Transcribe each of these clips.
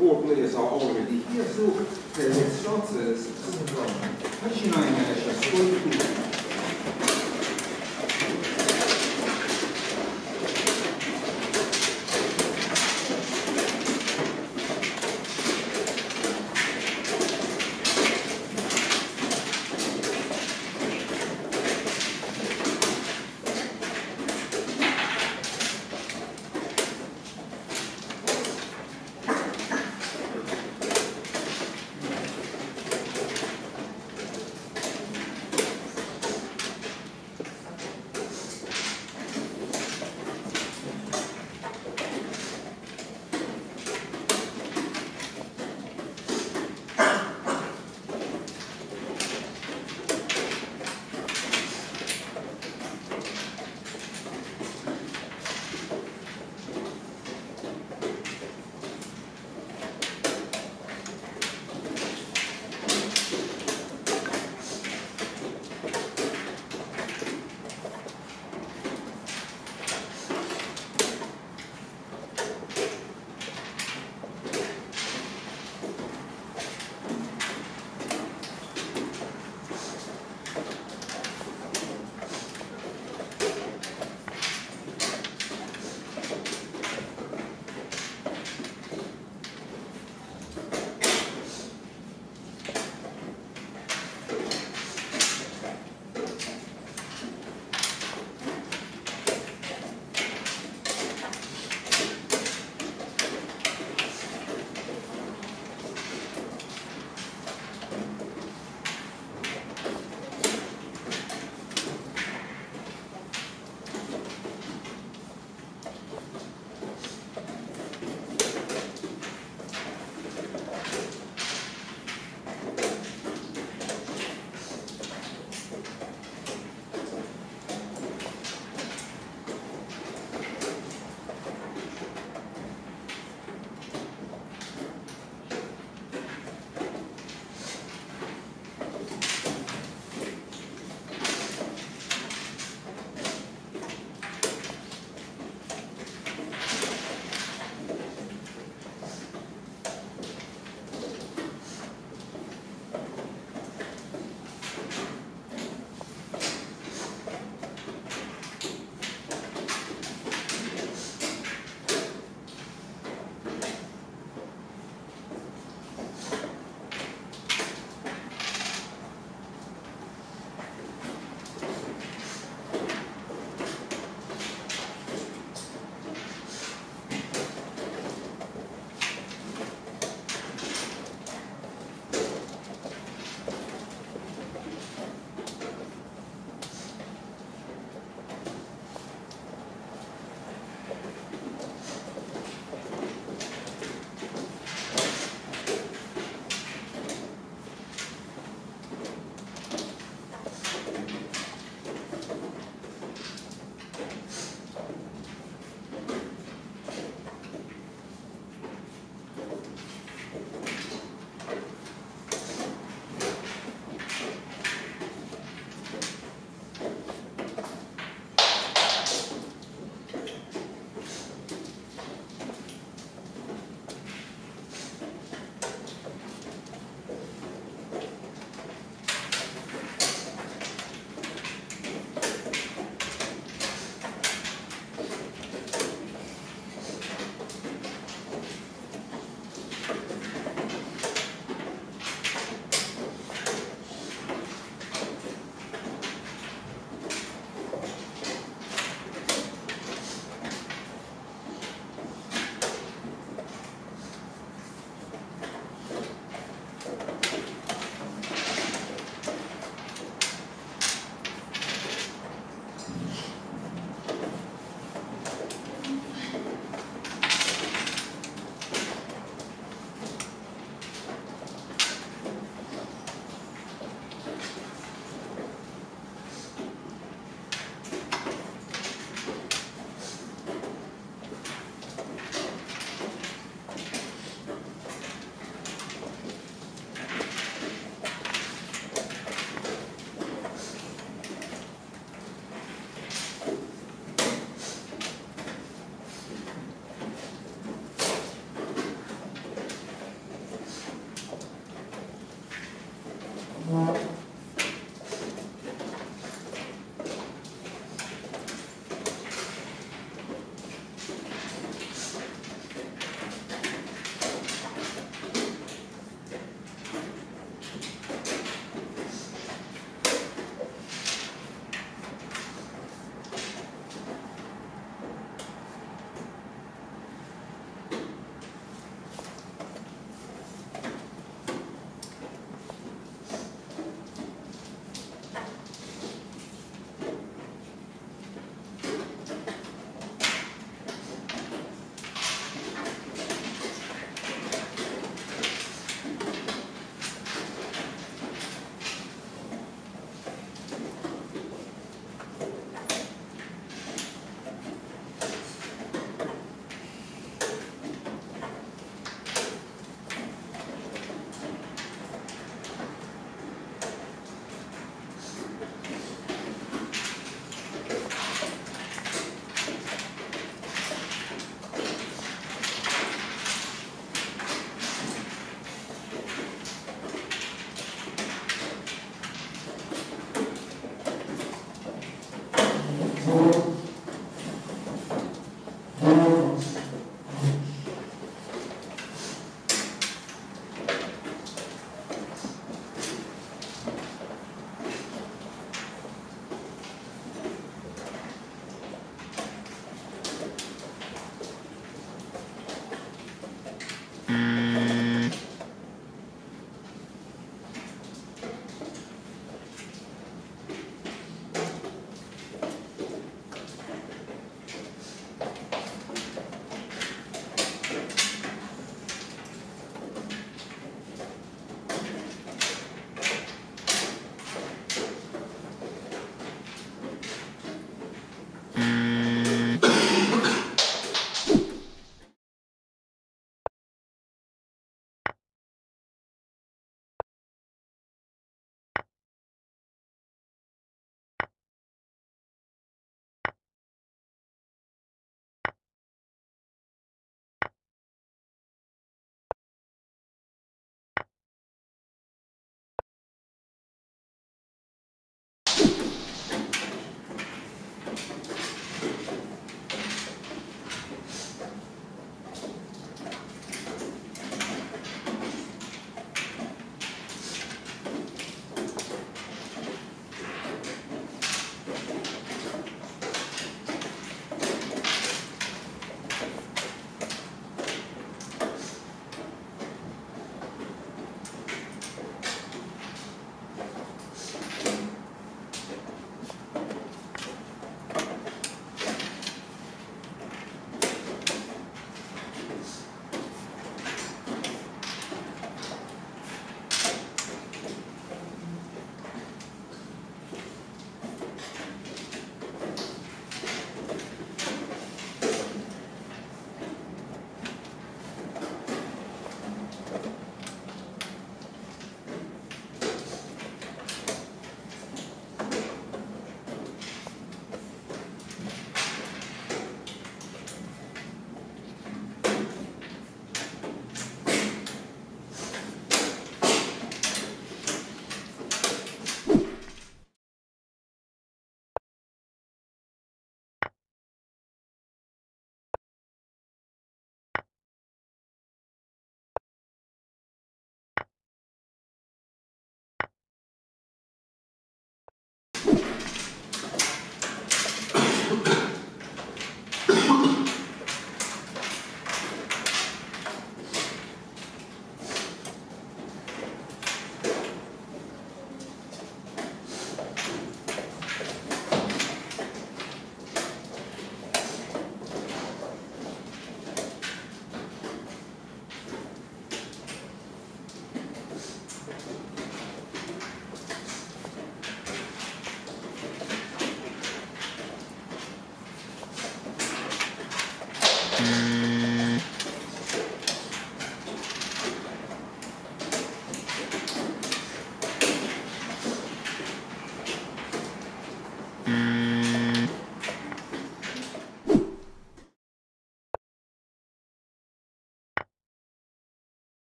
war players are already here, so uh, let's start uh,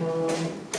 Hum.